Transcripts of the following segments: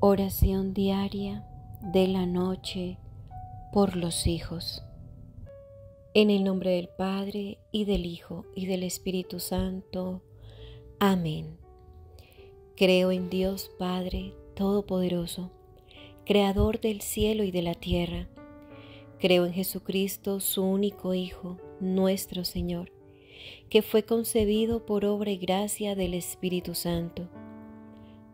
Oración diaria de la noche por los hijos. En el nombre del Padre y del Hijo y del Espíritu Santo. Amén. Creo en Dios Padre Todopoderoso, Creador del cielo y de la tierra. Creo en Jesucristo, su único Hijo, nuestro Señor, que fue concebido por obra y gracia del Espíritu Santo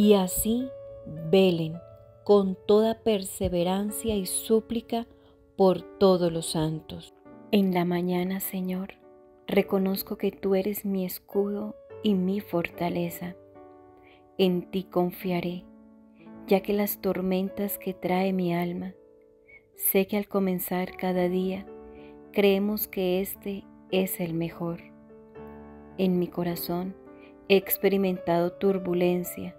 Y así velen con toda perseverancia y súplica por todos los santos. En la mañana, Señor, reconozco que tú eres mi escudo y mi fortaleza. En ti confiaré, ya que las tormentas que trae mi alma, sé que al comenzar cada día, creemos que este es el mejor. En mi corazón he experimentado turbulencia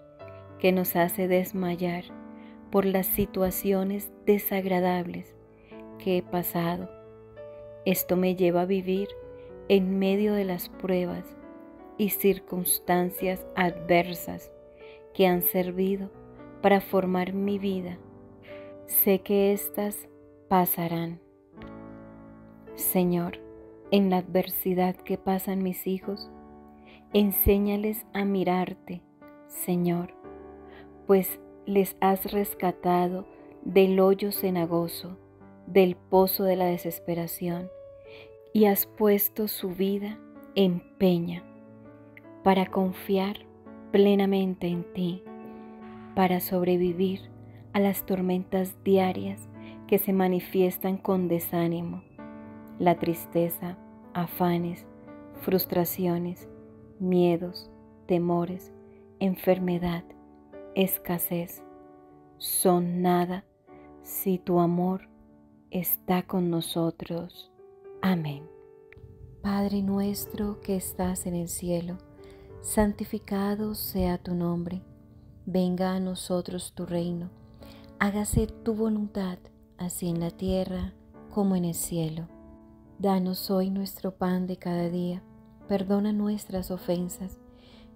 que nos hace desmayar por las situaciones desagradables que he pasado. Esto me lleva a vivir en medio de las pruebas y circunstancias adversas que han servido para formar mi vida. Sé que éstas pasarán. Señor, en la adversidad que pasan mis hijos, enséñales a mirarte, Señor, pues les has rescatado del hoyo cenagoso, del pozo de la desesperación, y has puesto su vida en peña para confiar plenamente en ti, para sobrevivir a las tormentas diarias que se manifiestan con desánimo la tristeza, afanes, frustraciones, miedos, temores, enfermedad, escasez, son nada si tu amor está con nosotros. Amén. Padre nuestro que estás en el cielo, santificado sea tu nombre, venga a nosotros tu reino, hágase tu voluntad, así en la tierra como en el cielo. Danos hoy nuestro pan de cada día. Perdona nuestras ofensas,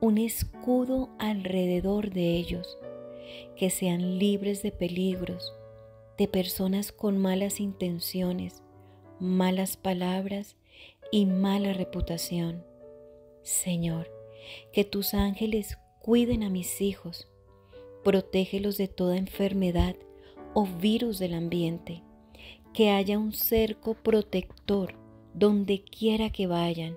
un escudo alrededor de ellos, que sean libres de peligros, de personas con malas intenciones, malas palabras y mala reputación. Señor, que tus ángeles cuiden a mis hijos, protégelos de toda enfermedad o virus del ambiente, que haya un cerco protector donde quiera que vayan,